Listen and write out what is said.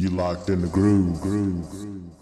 You locked in the groove, groove, groove.